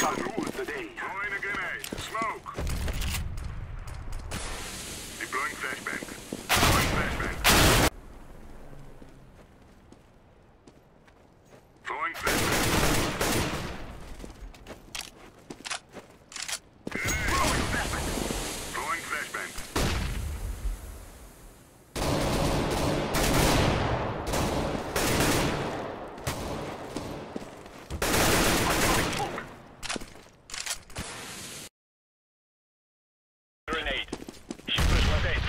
shall rule the day. Throwing a grenade. Smoke. Deploying flashbang. Deploying flashbang. Throwing flashbang. Grenade. Throwing flashbang. Grenade. Shippers rotate.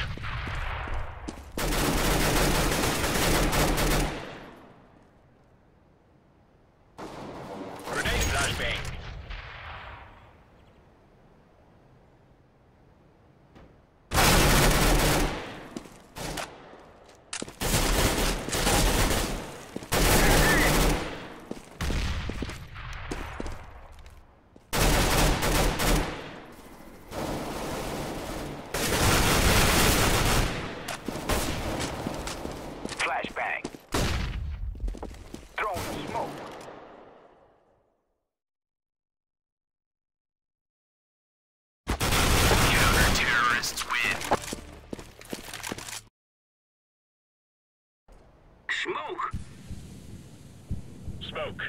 Throwing smoke. Smoke. Smoke.